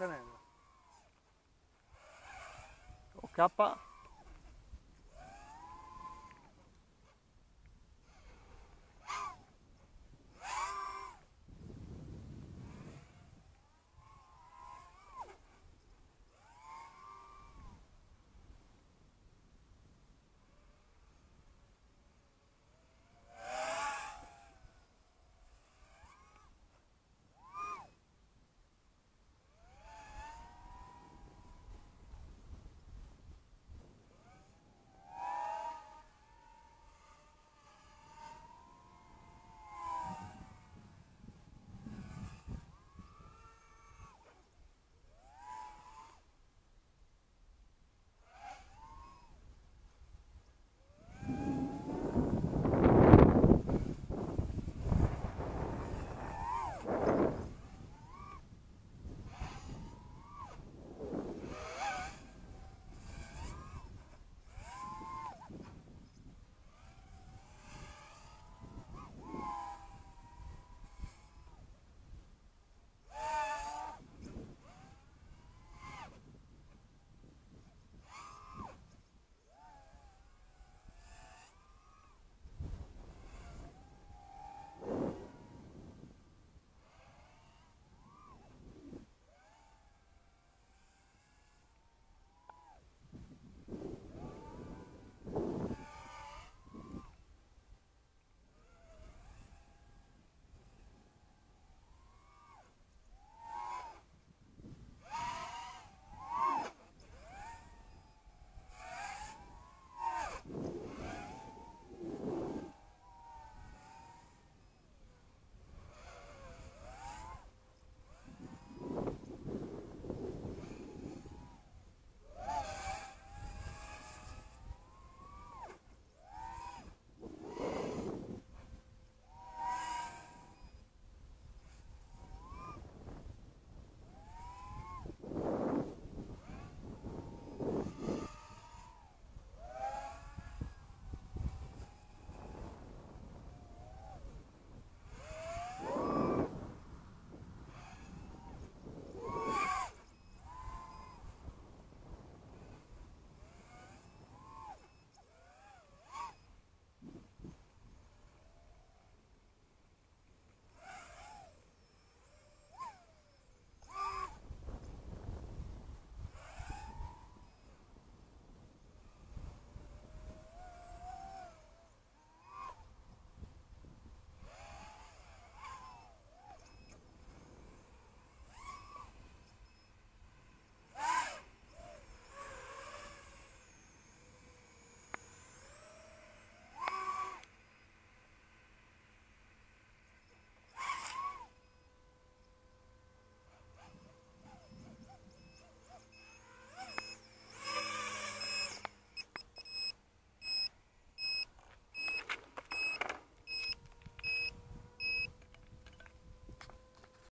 tenendo. Ok